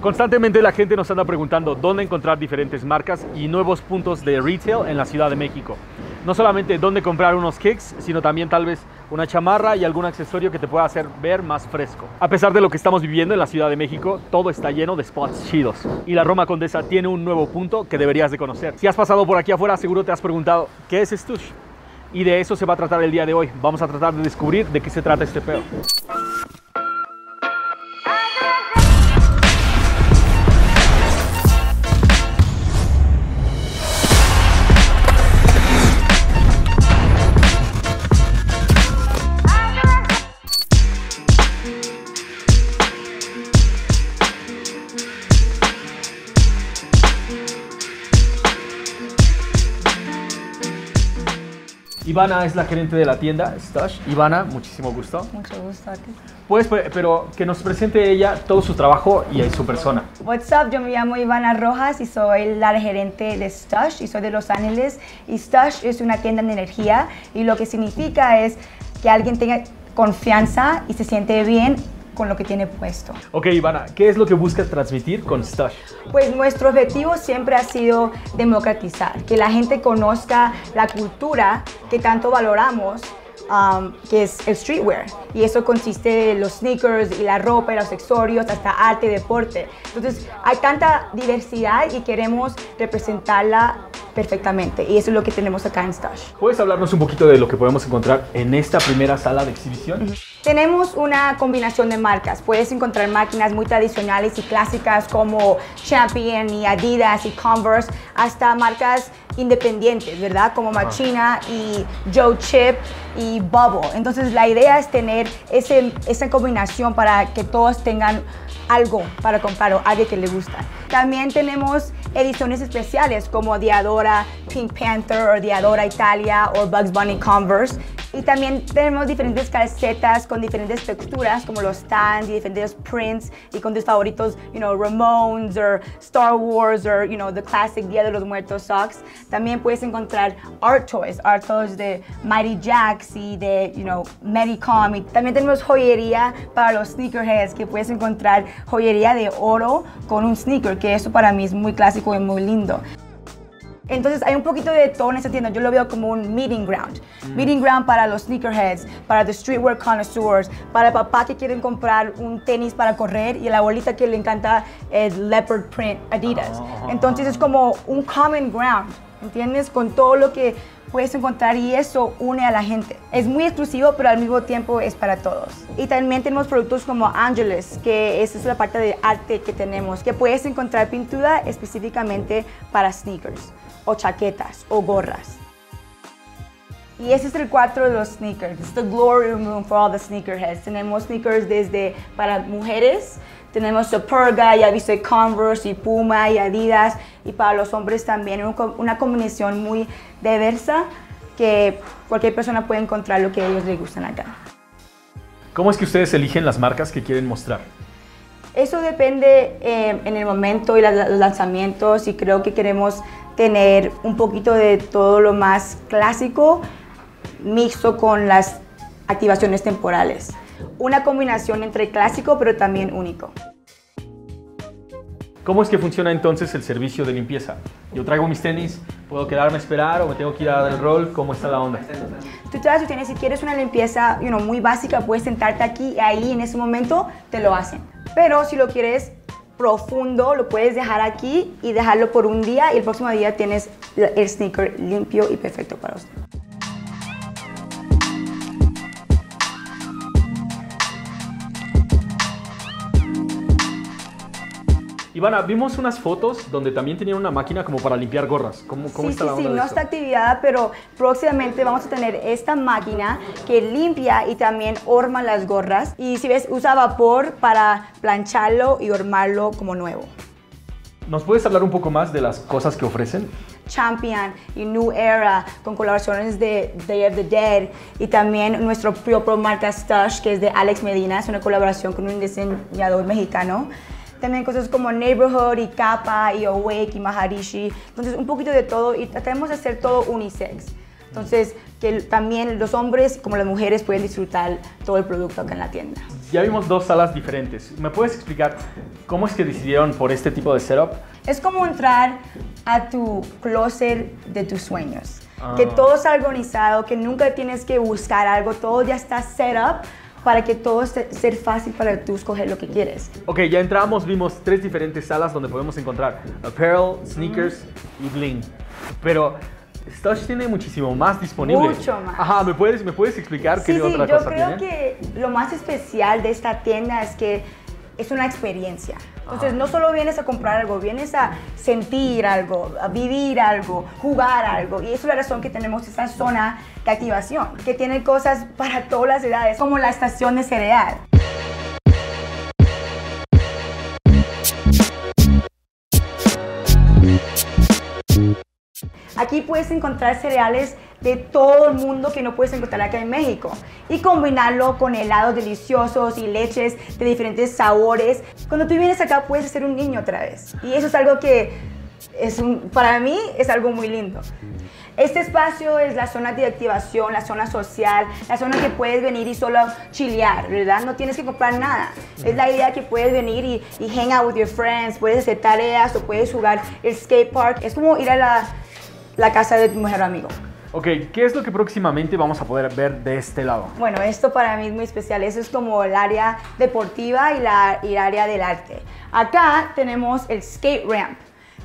Constantemente la gente nos anda preguntando dónde encontrar diferentes marcas y nuevos puntos de retail en la Ciudad de México. No solamente dónde comprar unos kicks, sino también tal vez una chamarra y algún accesorio que te pueda hacer ver más fresco. A pesar de lo que estamos viviendo en la Ciudad de México, todo está lleno de spots chidos. Y la Roma Condesa tiene un nuevo punto que deberías de conocer. Si has pasado por aquí afuera, seguro te has preguntado, ¿qué es Stush? Y de eso se va a tratar el día de hoy. Vamos a tratar de descubrir de qué se trata este pedo. Ivana es la gerente de la tienda Stush. Ivana, muchísimo gusto. Mucho gusto a ti. Pues, pero que nos presente ella todo su trabajo y su persona. What's up? Yo me llamo Ivana Rojas y soy la gerente de Stush y soy de Los Ángeles. Y Stush es una tienda de energía y lo que significa es que alguien tenga confianza y se siente bien con lo que tiene puesto. Ok, Ivana, ¿qué es lo que buscas transmitir con Stush? Pues nuestro objetivo siempre ha sido democratizar, que la gente conozca la cultura que tanto valoramos um, que es el streetwear. Y eso consiste en los sneakers y la ropa y los accesorios, hasta arte y deporte. Entonces, hay tanta diversidad y queremos representarla perfectamente. Y eso es lo que tenemos acá en Stash. ¿Puedes hablarnos un poquito de lo que podemos encontrar en esta primera sala de exhibición? Tenemos una combinación de marcas. Puedes encontrar máquinas muy tradicionales y clásicas como Champion y Adidas y Converse, hasta marcas independientes, ¿verdad? Como Machina y Joe Chip y Bubble. Entonces la idea es tener ese, esa combinación para que todos tengan algo para comprar o algo que les gusta. También tenemos ediciones especiales como Diadora Pink Panther o Diadora Italia o Bugs Bunny Converse. Y también tenemos diferentes calcetas con diferentes texturas como los stands y diferentes prints y con tus favoritos, you know, Ramones o Star Wars o, you know, the classic Día de los Muertos socks. También puedes encontrar art toys, art toys de Mighty Jacks y de, you know, Medicom. Y también tenemos joyería para los sneakerheads que puedes encontrar joyería de oro con un sneaker, que eso para mí es muy clásico y muy lindo. Entonces hay un poquito de todo en esta tienda. Yo lo veo como un meeting ground. Mm. Meeting ground para los sneakerheads, para the streetwear connoisseurs, para el papá que quieren comprar un tenis para correr y la abuelita que le encanta el leopard print Adidas. Ah. Entonces es como un common ground, ¿entiendes? Con todo lo que puedes encontrar y eso une a la gente. Es muy exclusivo, pero al mismo tiempo es para todos. Y también tenemos productos como Angeles, que esa es la parte de arte que tenemos, que puedes encontrar pintura específicamente para sneakers o chaquetas o gorras. Y ese es el cuarto de los sneakers. Es the glory room for all the sneakerheads. Tenemos sneakers desde para mujeres, tenemos Superga, ya viste Converse y Puma y Adidas. Y para los hombres también una combinación muy diversa que cualquier persona puede encontrar lo que a ellos les gustan acá. ¿Cómo es que ustedes eligen las marcas que quieren mostrar? Eso depende eh, en el momento y los lanzamientos y creo que queremos tener un poquito de todo lo más clásico mixto con las activaciones temporales. Una combinación entre clásico pero también único. ¿Cómo es que funciona entonces el servicio de limpieza? Yo traigo mis tenis, ¿puedo quedarme a esperar o me tengo que ir a dar el rol? ¿Cómo está la onda? Tú te vas si quieres una limpieza you know, muy básica, puedes sentarte aquí y ahí en ese momento te lo hacen. Pero si lo quieres profundo, lo puedes dejar aquí y dejarlo por un día y el próximo día tienes el sneaker limpio y perfecto para usted. Ivana, vimos unas fotos donde también tenían una máquina como para limpiar gorras. ¿Cómo, cómo sí, está sí, la onda Sí, no está activada, pero próximamente vamos a tener esta máquina que limpia y también horma las gorras. Y si ves, usa vapor para plancharlo y hormarlo como nuevo. ¿Nos puedes hablar un poco más de las cosas que ofrecen? Champion y New Era con colaboraciones de Day of the Dead y también nuestro propio marca Stush que es de Alex Medina, es una colaboración con un diseñador mexicano también cosas como Neighborhood y Kappa y Awake y Maharishi. Entonces, un poquito de todo y tratamos de hacer todo unisex. Entonces, que también los hombres como las mujeres pueden disfrutar todo el producto acá en la tienda. Ya vimos dos salas diferentes. ¿Me puedes explicar cómo es que decidieron por este tipo de setup? Es como entrar a tu closet de tus sueños. Ah. Que todo está organizado, que nunca tienes que buscar algo, todo ya está set up para que todo esté ser fácil para tú escoger lo que quieres. Ok, ya entramos, vimos tres diferentes salas donde podemos encontrar apparel, sneakers y bling. Pero Stush tiene muchísimo más disponible. Mucho más. Ajá, ¿me puedes, ¿me puedes explicar Sí, qué sí, otra yo cosa creo tiene? que lo más especial de esta tienda es que es una experiencia. Entonces, no solo vienes a comprar algo, vienes a sentir algo, a vivir algo, jugar algo. Y es la razón que tenemos esta zona de activación, que tiene cosas para todas las edades, como la estación de cereal. Aquí puedes encontrar cereales de todo el mundo que no puedes encontrar acá en México y combinarlo con helados deliciosos y leches de diferentes sabores. Cuando tú vienes acá puedes ser un niño otra vez y eso es algo que es para mí es algo muy lindo. Este espacio es la zona de activación, la zona social, la zona que puedes venir y solo chilear, ¿verdad? No tienes que comprar nada. Es la idea que puedes venir y, y hang out with your friends, puedes hacer tareas o puedes jugar el skate park. Es como ir a la, la casa de tu mejor amigo. Ok, ¿qué es lo que próximamente vamos a poder ver de este lado? Bueno, esto para mí es muy especial. Eso es como el área deportiva y, la, y el área del arte. Acá tenemos el skate ramp,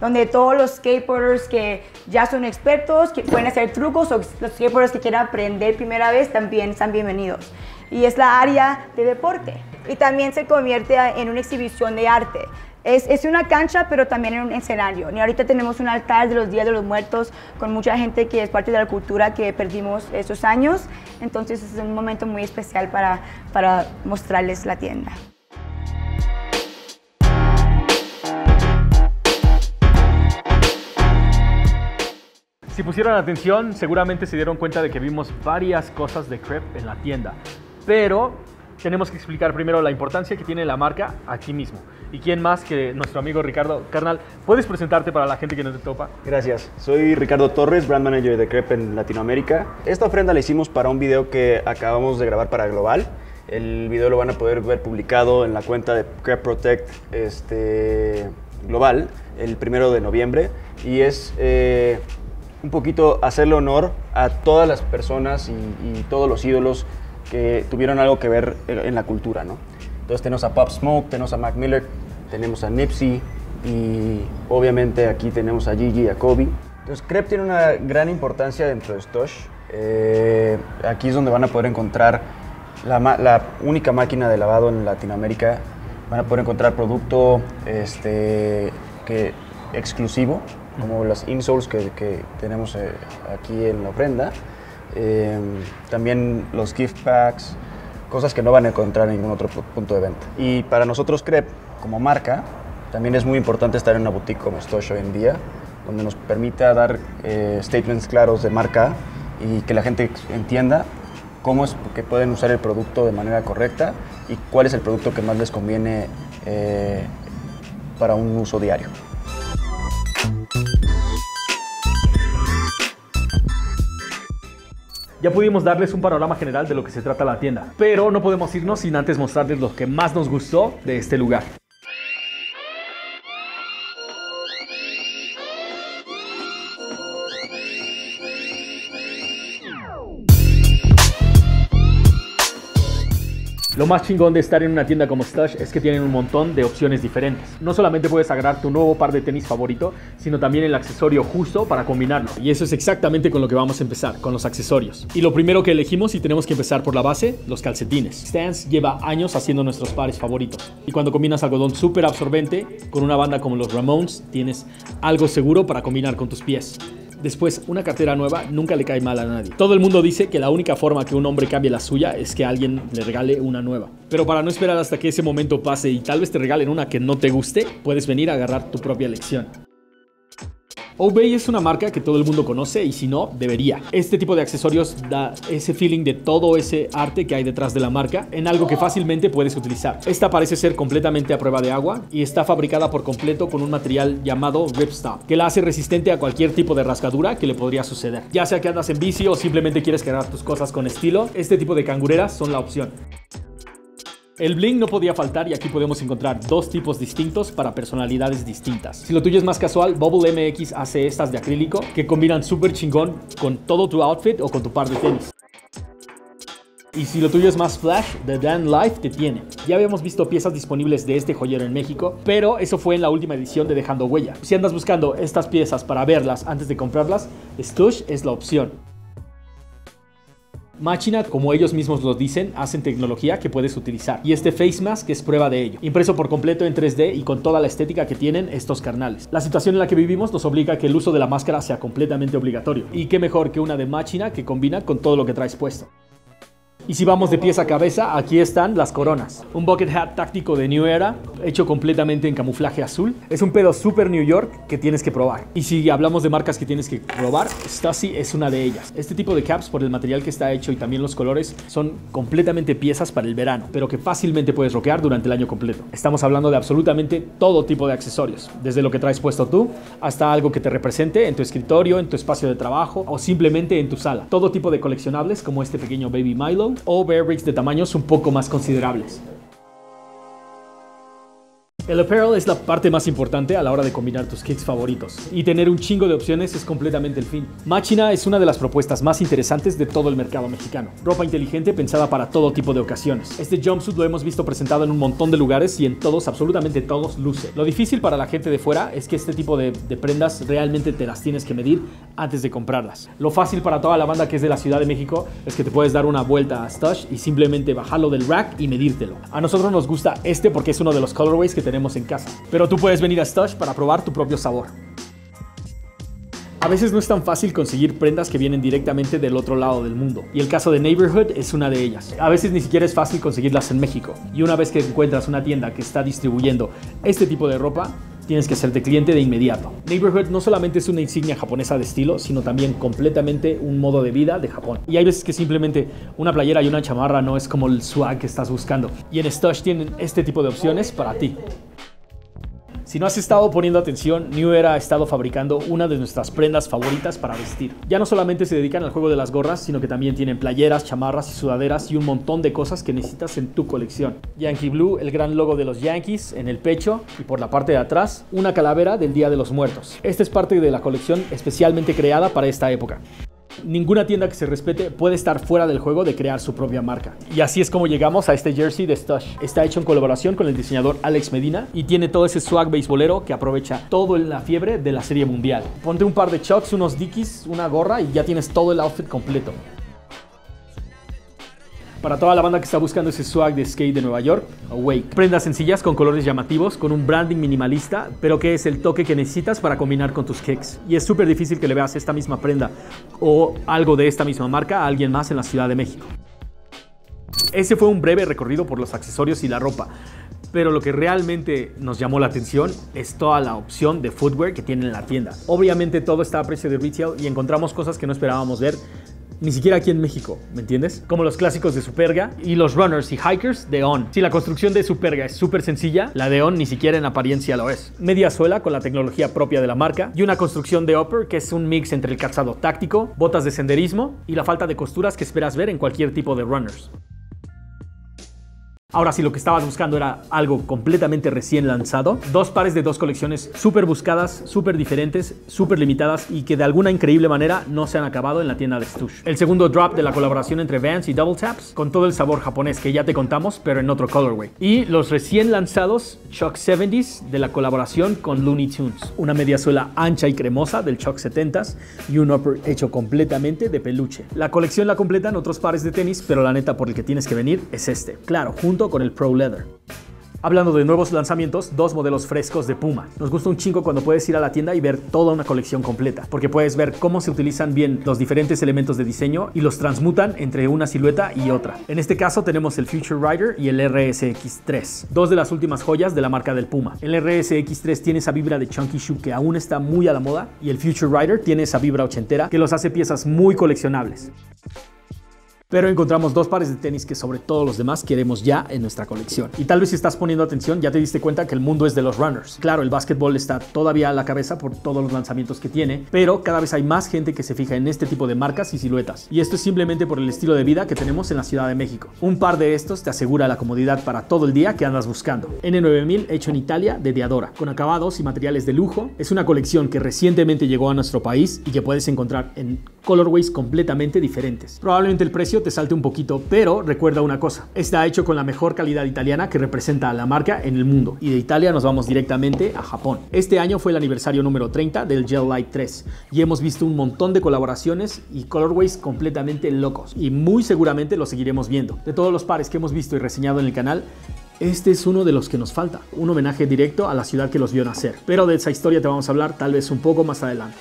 donde todos los skateboarders que ya son expertos, que pueden hacer trucos, o los skateboarders que quieran aprender primera vez, también están bienvenidos. Y es la área de deporte. Y también se convierte en una exhibición de arte. Es, es una cancha, pero también en un escenario. Y ahorita tenemos un altar de los Días de los Muertos con mucha gente que es parte de la cultura que perdimos esos años. Entonces es un momento muy especial para, para mostrarles la tienda. Si pusieron atención, seguramente se dieron cuenta de que vimos varias cosas de crepe en la tienda. Pero tenemos que explicar primero la importancia que tiene la marca aquí mismo. ¿Y quién más que nuestro amigo Ricardo Carnal? ¿Puedes presentarte para la gente que no te topa? Gracias. Soy Ricardo Torres, Brand Manager de Crepe en Latinoamérica. Esta ofrenda la hicimos para un video que acabamos de grabar para Global. El video lo van a poder ver publicado en la cuenta de Crepe Protect este, Global el primero de noviembre. Y es eh, un poquito hacerle honor a todas las personas y, y todos los ídolos que tuvieron algo que ver en la cultura, ¿no? Entonces tenemos a Pop Smoke, tenemos a Mac Miller, tenemos a Nipsey y obviamente aquí tenemos a Gigi y a Kobe. Entonces Crepe tiene una gran importancia dentro de Stosh. Eh, aquí es donde van a poder encontrar la, la única máquina de lavado en Latinoamérica. Van a poder encontrar producto este, que, exclusivo, como las insoles que, que tenemos eh, aquí en la ofrenda. Eh, también los gift packs, cosas que no van a encontrar en ningún otro pu- punto de venta. Y para nosotros Crepe, como marca, también es muy importante estar en una boutique como Stosh hoy en día, donde nos permita dar eh, statements claros de marca y que la gente entienda cómo es que pueden usar el producto de manera correcta y cuál es el producto que más les conviene eh, para un uso diario. Ya pudimos darles un panorama general de lo que se trata la tienda, pero no podemos irnos sin antes mostrarles lo que más nos gustó de este lugar. Lo más chingón de estar en una tienda como Stash es que tienen un montón de opciones diferentes. No solamente puedes agarrar tu nuevo par de tenis favorito, sino también el accesorio justo para combinarlo. Y eso es exactamente con lo que vamos a empezar, con los accesorios. Y lo primero que elegimos, y tenemos que empezar por la base, los calcetines. Stance lleva años haciendo nuestros pares favoritos. Y cuando combinas algodón súper absorbente con una banda como los Ramones, tienes algo seguro para combinar con tus pies. Después, una cartera nueva nunca le cae mal a nadie. Todo el mundo dice que la única forma que un hombre cambie la suya es que alguien le regale una nueva. Pero para no esperar hasta que ese momento pase y tal vez te regalen una que no te guste, puedes venir a agarrar tu propia lección. Obey es una marca que todo el mundo conoce y si no, debería. Este tipo de accesorios da ese feeling de todo ese arte que hay detrás de la marca en algo que fácilmente puedes utilizar. Esta parece ser completamente a prueba de agua y está fabricada por completo con un material llamado Ripstop, que la hace resistente a cualquier tipo de rasgadura que le podría suceder. Ya sea que andas en bici o simplemente quieres cargar tus cosas con estilo, este tipo de cangureras son la opción. El bling no podía faltar y aquí podemos encontrar dos tipos distintos para personalidades distintas. Si lo tuyo es más casual, Bubble MX hace estas de acrílico que combinan súper chingón con todo tu outfit o con tu par de tenis. Y si lo tuyo es más flash, The Dan Life te tiene. Ya habíamos visto piezas disponibles de este joyero en México, pero eso fue en la última edición de Dejando Huella. Si andas buscando estas piezas para verlas antes de comprarlas, Stush es la opción. Machina, como ellos mismos lo dicen, hacen tecnología que puedes utilizar. Y este face mask es prueba de ello. Impreso por completo en 3D y con toda la estética que tienen estos carnales. La situación en la que vivimos nos obliga a que el uso de la máscara sea completamente obligatorio. Y qué mejor que una de Machina que combina con todo lo que traes puesto. Y si vamos de pies a cabeza, aquí están las coronas. Un bucket hat táctico de New Era, hecho completamente en camuflaje azul. Es un pedo super New York que tienes que probar. Y si hablamos de marcas que tienes que probar, Stussy es una de ellas. Este tipo de caps, por el material que está hecho y también los colores, son completamente piezas para el verano, pero que fácilmente puedes roquear durante el año completo. Estamos hablando de absolutamente todo tipo de accesorios, desde lo que traes puesto tú hasta algo que te represente en tu escritorio, en tu espacio de trabajo o simplemente en tu sala. Todo tipo de coleccionables como este pequeño Baby Milo o Bear Bricks de tamaños un poco más considerables. El apparel es la parte más importante a la hora de combinar tus kicks favoritos y tener un chingo de opciones es completamente el fin. Machina es una de las propuestas más interesantes de todo el mercado mexicano. Ropa inteligente pensada para todo tipo de ocasiones. Este jumpsuit lo hemos visto presentado en un montón de lugares y en todos, absolutamente todos, luce. Lo difícil para la gente de fuera es que este tipo de, de prendas realmente te las tienes que medir antes de comprarlas. Lo fácil para toda la banda que es de la Ciudad de México es que te puedes dar una vuelta a Stush y simplemente bajarlo del rack y medírtelo. A nosotros nos gusta este porque es uno de los colorways que tenemos en casa. Pero tú puedes venir a Stush para probar tu propio sabor. A veces no es tan fácil conseguir prendas que vienen directamente del otro lado del mundo, y el caso de Neighborhood es una de ellas. A veces ni siquiera es fácil conseguirlas en México, y una vez que encuentras una tienda que está distribuyendo este tipo de ropa, tienes que hacerte cliente de inmediato. Neighborhood no solamente es una insignia japonesa de estilo, sino también completamente un modo de vida de Japón. Y hay veces que simplemente una playera y una chamarra no es como el swag que estás buscando. Y en Stush tienen este tipo de opciones para ti. Si no has estado poniendo atención, New Era ha estado fabricando una de nuestras prendas favoritas para vestir. Ya no solamente se dedican al juego de las gorras, sino que también tienen playeras, chamarras y sudaderas y un montón de cosas que necesitas en tu colección. Yankee Blue, el gran logo de los Yankees en el pecho y por la parte de atrás, una calavera del Día de los Muertos. Esta es parte de la colección especialmente creada para esta época. Ninguna tienda que se respete puede estar fuera del juego de crear su propia marca. Y así es como llegamos a este jersey de Stush. Está hecho en colaboración con el diseñador Alex Medina y tiene todo ese swag beisbolero que aprovecha todo la fiebre de la serie mundial. Ponte un par de chucks, unos dickies, una gorra y ya tienes todo el outfit completo. Para toda la banda que está buscando ese swag de skate de Nueva York, Awake. Prendas sencillas con colores llamativos, con un branding minimalista, pero que es el toque que necesitas para combinar con tus kicks. Y es súper difícil que le veas esta misma prenda o algo de esta misma marca a alguien más en la Ciudad de México. Ese fue un breve recorrido por los accesorios y la ropa. Pero lo que realmente nos llamó la atención es toda la opción de footwear que tienen en la tienda. Obviamente todo está a precio de retail y encontramos cosas que no esperábamos ver ni siquiera aquí en México, ¿me entiendes? Como los clásicos de Superga y los runners y hikers de On. Si la construcción de Superga es súper sencilla, la de On ni siquiera en apariencia lo es. Media suela con la tecnología propia de la marca y una construcción de upper que es un mix entre el calzado táctico, botas de senderismo y la falta de costuras que esperas ver en cualquier tipo de runners. Ahora, si lo que estabas buscando era algo completamente recién lanzado, dos pares de dos colecciones súper buscadas, súper diferentes, súper limitadas y que de alguna increíble manera no se han acabado en la tienda de Stush. El segundo drop de la colaboración entre Vans y Double Taps, con todo el sabor japonés que ya te contamos, pero en otro colorway. Y los recién lanzados Chuck 70s de la colaboración con Looney Tunes. Una media suela ancha y cremosa del Chuck 70s y un upper hecho completamente de peluche. La colección la completan otros pares de tenis, pero la neta por el que tienes que venir es este. Claro, junto con el Pro Leather. Hablando de nuevos lanzamientos, dos modelos frescos de Puma. Nos gusta un chingo cuando puedes ir a la tienda y ver toda una colección completa, porque puedes ver cómo se utilizan bien los diferentes elementos de diseño y los transmutan entre una silueta y otra. En este caso tenemos el Future Rider y el RSX3, dos de las últimas joyas de la marca del Puma. El RSX3 tiene esa vibra de chunky shoe que aún está muy a la moda y el Future Rider tiene esa vibra ochentera que los hace piezas muy coleccionables. Pero encontramos dos pares de tenis que sobre todos los demás queremos ya en nuestra colección. Y tal vez si estás poniendo atención ya te diste cuenta que el mundo es de los runners. Claro, el básquetbol está todavía a la cabeza por todos los lanzamientos que tiene, pero cada vez hay más gente que se fija en este tipo de marcas y siluetas. Y esto es simplemente por el estilo de vida que tenemos en la Ciudad de México. Un par de estos te asegura la comodidad para todo el día que andas buscando. N9000 hecho en Italia de Diadora, con acabados y materiales de lujo. Es una colección que recientemente llegó a nuestro país y que puedes encontrar en colorways completamente diferentes. Probablemente el precio te salte un poquito, pero recuerda una cosa, está hecho con la mejor calidad italiana que representa a la marca en el mundo y de Italia nos vamos directamente a Japón. Este año fue el aniversario número 30 del Gel Light 3 y hemos visto un montón de colaboraciones y colorways completamente locos y muy seguramente lo seguiremos viendo. De todos los pares que hemos visto y reseñado en el canal, este es uno de los que nos falta, un homenaje directo a la ciudad que los vio nacer. Pero de esa historia te vamos a hablar tal vez un poco más adelante.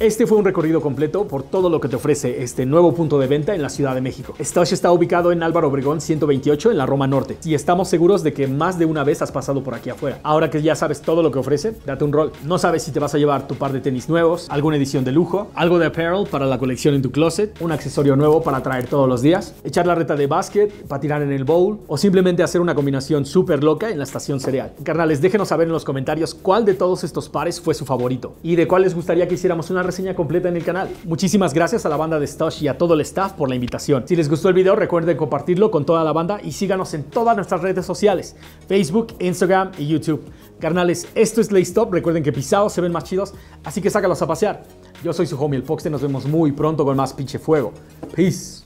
Este fue un recorrido completo por todo lo que te ofrece este nuevo punto de venta en la Ciudad de México. Stosh está ubicado en Álvaro Obregón 128 en la Roma Norte y estamos seguros de que más de una vez has pasado por aquí afuera. Ahora que ya sabes todo lo que ofrece, date un rol. No sabes si te vas a llevar tu par de tenis nuevos, alguna edición de lujo, algo de apparel para la colección en tu closet, un accesorio nuevo para traer todos los días, echar la reta de básquet, patinar en el bowl o simplemente hacer una combinación súper loca en la estación cereal. Carnales, déjenos saber en los comentarios cuál de todos estos pares fue su favorito y de cuál les gustaría que hiciéramos una reseña completa en el canal. Muchísimas gracias a la banda de Stush y a todo el staff por la invitación. Si les gustó el video, recuerden compartirlo con toda la banda y síganos en todas nuestras redes sociales, Facebook, Instagram y YouTube. Carnales, esto es Lay Stop. Recuerden que pisados se ven más chidos, así que sácalos a pasear. Yo soy su homie el Fox, nos vemos muy pronto con más pinche fuego. Peace.